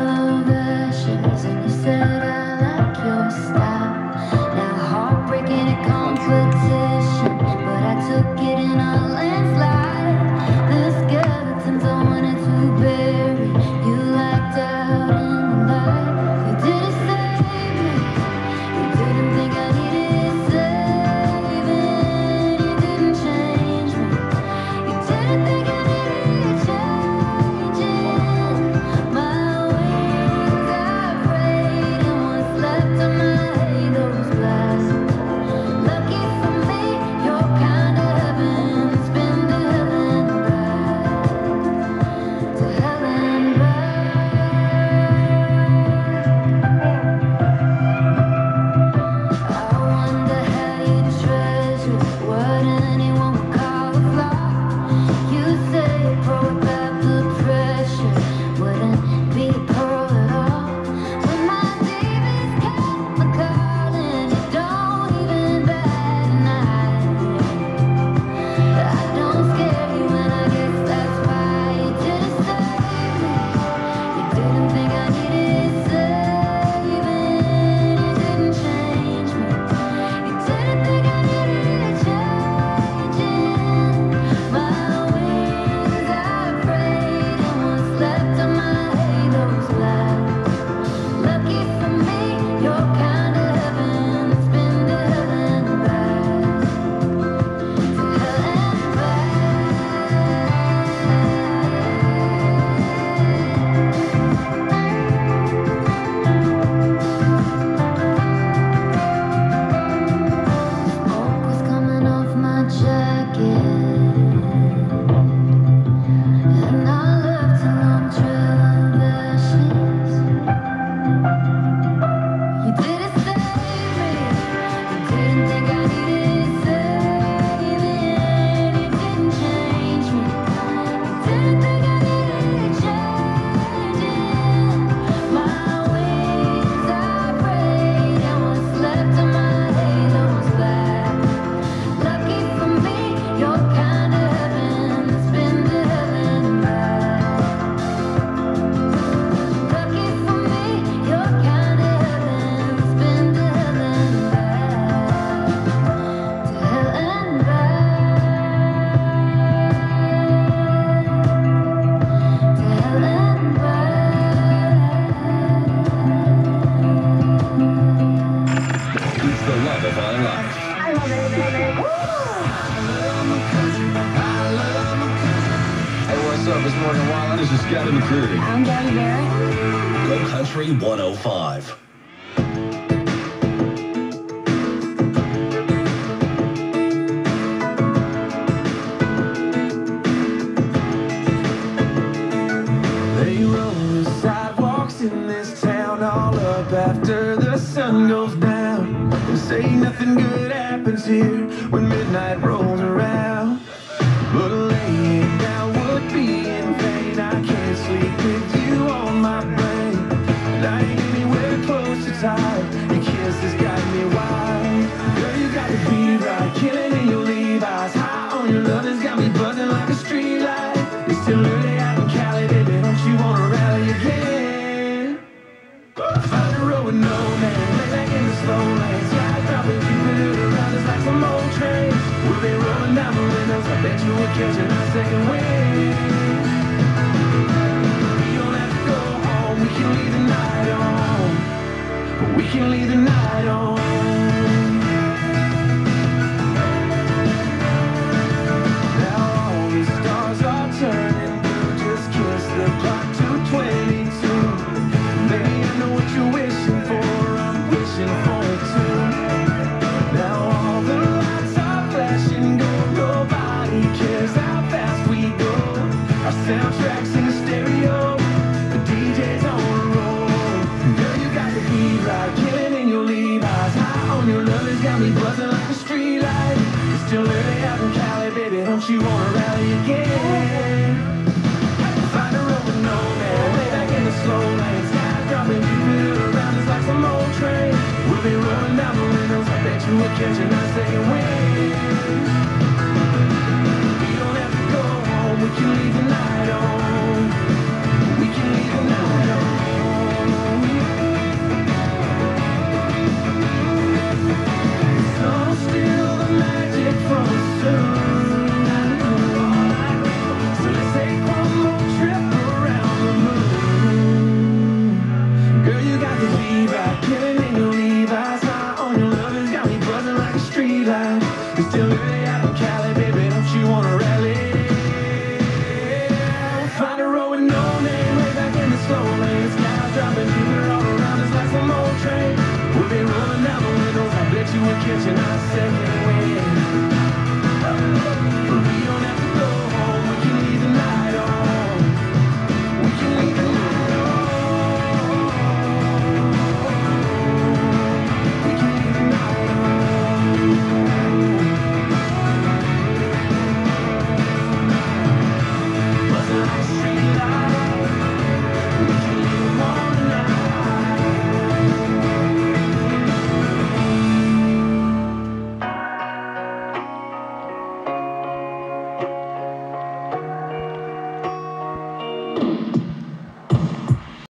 salvations and your salvation. Thank you. up? It's Morgan Wallen. This is Scott McCreery. I'm Debbie Barrett. Go Country 105. They roll the sidewalks in this town all up after the sun goes down. They say nothing good happens here when midnight rolls around. second wind. We don't have to go home. We can leave the night on. We can leave the night on. Brother's got me buzzing like a street light. It's still early out in Cali, baby. Don't you wanna rally again? Find a road with no man. Way back in the slow lane. Sky dropping, keeping it around us like some old train. We'll be rolling down the windows. I bet you will catch a nice second wind.